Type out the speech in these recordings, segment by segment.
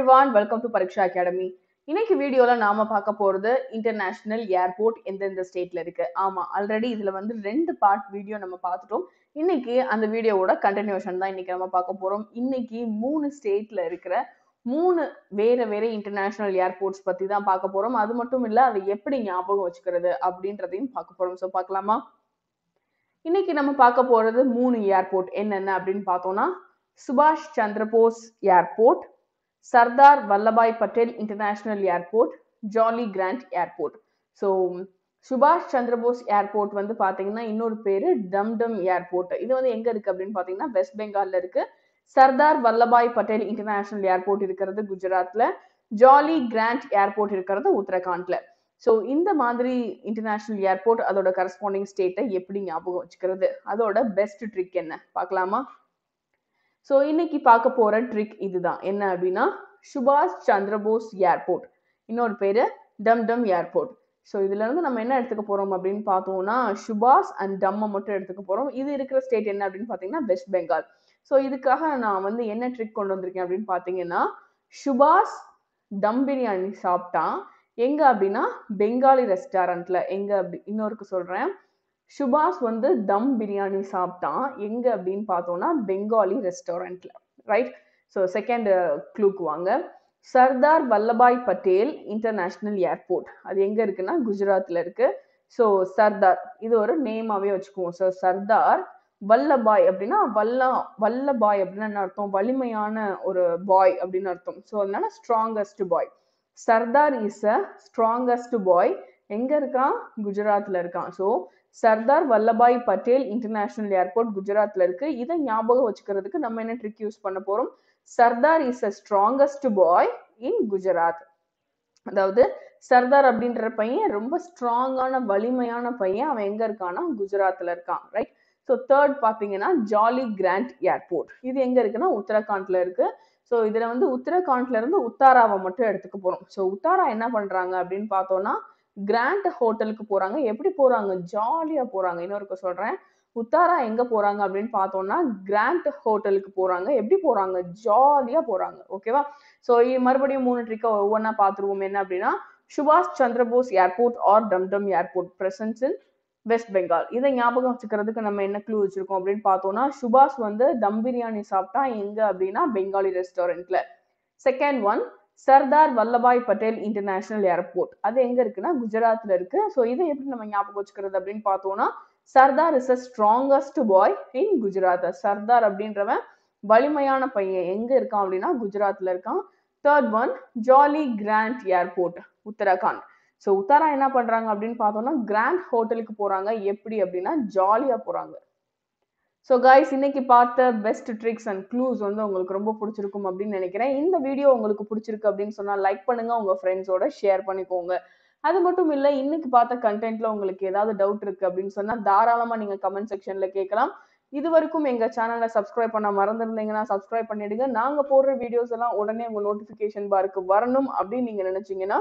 Everyone welcome to Pariksha academy இன்னைக்கு வீடியோல நாம பார்க்க போறது இன்டர்நேஷனல் ஏர்போர்ட் எந்தெந்த ஸ்டேட்ல இருக்கு. ஆமா ஆல்ரெடி இதுல வந்து ரெண்டு பார்ட் வீடியோ நம்ம பார்த்துட்டோம். இன்னைக்கு அந்த வீடியோவோட கண்டினியூஷன் தான் இன்னைக்கு நம்ம பார்க்க போறோம். இன்னைக்கு மூணு ஸ்டேட்ல இருக்கிற மூணு வேற வேற இன்டர்நேஷனல் ஏர்போர்ட்ஸ் பத்தி தான் பார்க்க போறோம். அது மட்டும் இல்ல அதை எப்படி ஞாபகம் வச்சுக்கிறது அப்படின்றதையும் பார்க்க போறோம். ஸோ பார்க்கலாமா? இன்னைக்கு நம்ம பார்க்க போறது மூணு ஏர்போர்ட் என்னென்ன அப்படின்னு பார்த்தோம்னா சுபாஷ் Chandrabose airport Sardar Vallabhbhai Patel international airport jolly grand airport so சுபாஷ் சந்திரபோஸ் ஏர்போர்ட் வந்து பாத்தீங்கன்னா இன்னொரு பேரு டம்டம் ஏர்போர்ட் இது வந்து எங்க இருக்கு அப்படின்னு பாத்தீங்கன்னா வெஸ்ட் பெங்கால்ல இருக்கு. சர்தார் வல்லபாய் பட்டேல் இன்டர்நேஷனல் ஏர்போர்ட் இருக்கிறது குஜராத்ல. ஜாலி கிராண்ட் ஏர்போர்ட் இருக்கிறது உத்தரகாண்ட்ல. ஸோ இந்த மாதிரி இன்டர்நேஷனல் ஏர்போர்ட் அதோட கரஸ்பாண்டிங் ஸ்டேட்டை எப்படி ஞாபகம் வச்சுக்கிறது? அதோட பெஸ்ட் ட்ரிக் என்ன? பார்க்கலாமா? ஸோ இன்னைக்கு பார்க்க போகிற ட்ரிக் இதுதான். என்ன அப்படின்னா சுபாஷ் சந்திரபோஸ் ஏர்போர்ட். இன்னொரு பேர் டம் டம் ஏர்போர்ட். ஸோ இதுலேருந்து நம்ம என்ன எடுத்துக்க போகிறோம் அப்படின்னு பார்த்தோம்னா சுபாஷ் அண்ட் டம்மை மட்டும் எடுத்துக்க போகிறோம் இது இருக்கிற ஸ்டேட் என்ன அப்படின்னு பார்த்தீங்கன்னா வெஸ்ட் பெங்கால் ஸோ இதுக்காக நான் வந்து என்ன ட்ரிக் கொண்டு வந்திருக்கேன் அப்படின்னு பார்த்தீங்கன்னா சுபாஷ் டம் பிரியாணி சாப்பிட்டா எங்கே அப்படின்னா பெங்காலி ரெஸ்டாரண்ட்டில் எங்கே அப்படி இன்னொருக்கு சொல்கிறேன் சுபாஷ் வந்து தம் பிரியாணி சாப்பிட்டான். எங்க அப்படின்னு பார்த்தோம்னா பெங்காலி ரெஸ்டாரண்ட்ல ரைட் ஸோ செகண்ட் க்ளூக்கு வாங்க. சர்தார் வல்லபாய் பட்டேல் இன்டர்நேஷ்னல் ஏர்போர்ட் அது எங்க இருக்குன்னா குஜராத்ல இருக்கு. ஸோ சர்தார் இது ஒரு நேமாவே வச்சுக்குவோம். ஸோ சர்தார் வல்லபாய் அப்படின்னா வல்ல வல்லபாய் அப்படின்னு என்ன அர்த்தம்? வலிமையான ஒரு பாய் அப்படின்னு அர்த்தம். ஸோ அதனால strongest boy Sardar is a strongest boy எங்க இருக்கான்? குஜராத்ல இருக்கான். So Sardar Vallabhbhai Patel international airport குஜராத்ல இருக்கு. இதை ஞாபகம் வச்சுக்கிறதுக்கு நம்ம என்ன ட்ரிக் யூஸ் பண்ண போறோம்? Sardar is a strongest boy in Gujarat. அதாவது சர்தார் அப்படின்ற பையன் ரொம்ப ஸ்ட்ராங்கான வலிமையான பையன். அவன் எங்க இருக்கான்னா? குஜராத்ல இருக்கான் ரைட் ஸோ தேர்ட் பார்த்தீங்கன்னா ஜாலி கிராண்ட் ஏர்போர்ட் இது எங்க இருக்குன்னா? உத்தரகாண்ட்ல இருக்கு. ஸோ இதுல வந்து உத்தரகாண்ட்ல இருந்து உத்தாராவை மட்டும் எடுத்துக்க போறோம். ஸோ உத்தாரா என்ன பண்றாங்க அப்படின்னு பார்த்தோம்னா கிராண்ட் ஹோட்டலுக்கு போறாங்க. எப்படி போறாங்க? ஜாலியா போறாங்க. இன்னொருக்க சொல்றேன். உத்தாரா எங்க போறாங்க அப்படின்னு பார்த்தோம்னா கிராண்ட் ஹோட்டலுக்கு போறாங்க. எப்படி போறாங்க? ஜாலியா போறாங்க. ஓகேவா ஸோ மறுபடியும் மூணு ட்ரிக்கை ஒவ்வொன்றா பார்த்துருவோம். என்ன அப்படின்னா சுபாஷ் Chandrabose airport or Dumdum airport presence in west Bengal இதை ஞாபகம் வச்சுக்கிறதுக்கு நம்ம என்ன க்ளூ வச்சிருக்கோம் அப்படின்னு பார்த்தோம்னா சுபாஷ் வந்து தம் பிரியாணி சாப்பிட்டா எங்க அப்படின்னா பெங்காலி ரெஸ்டாரண்ட்ல second one Sardar Vallabhbhai Patel international airport அது எங்க இருக்குன்னா குஜராத்ல இருக்கு. ஸோ இதை எப்படி நம்ம ஞாபகம் வச்சுக்கிறது அப்படின்னு பார்த்தோம்னா Sardar is a strongest boy in Gujarat. Sardar அப்படின்றவன் வலிமையான பையன். எங்க இருக்கான் அப்படின்னா குஜராத்ல இருக்கான். Third one Jolly Grant airport Uttarakhand. So Uttara என்ன பண்றாங்க அப்படின்னு பார்த்தோம்னா கிராண்ட் ஹோட்டலுக்கு போறாங்க. எப்படி அப்படின்னா ஜாலியா போறாங்க. ஸோ காய்ஸ் இன்னைக்கு பார்த்த பெஸ்ட் ட்ரிக்ஸ் அண்ட் க்ளூஸ் வந்து உங்களுக்கு ரொம்ப பிடிச்சிருக்கும் அப்படின்னு நினைக்கிறேன். இந்த வீடியோ உங்களுக்கு பிடிச்சிருக்கு அப்படின்னு சொன்னால் லைக் பண்ணுங்க உங்க ஃப்ரெண்ட்ஸோட ஷேர் பண்ணிக்கோங்க. அது மட்டும் இல்லை இன்னைக்கு பார்த்த கண்டென்ட்ல உங்களுக்கு ஏதாவது டவுட் இருக்கு அப்படின்னு சொன்னால் தாராளமா நீங்க கமெண்ட் செக்ஷன்ல கேட்கலாம். இது வரைக்கும் எங்க சேனலை சப்ஸ்கிரைப் பண்ண மறந்துருந்தீங்கன்னா சப்ஸ்கிரைப் பண்ணிடுங்க. நாங்க போடுற வீடியோஸ் எல்லாம் உடனே உங்க நோட்டிபிகேஷன் பாருக்கு வரணும் அப்படின்னு நீங்க நினைச்சீங்கன்னா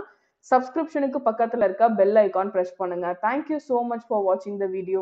சப்ஸ்கிரிப்ஷனுக்கு பக்கத்துல இருக்க பெல் ஐக்கான் ப்ரெஸ் பண்ணுங்க. Thank you so much for வாட்சிங் த வீடியோ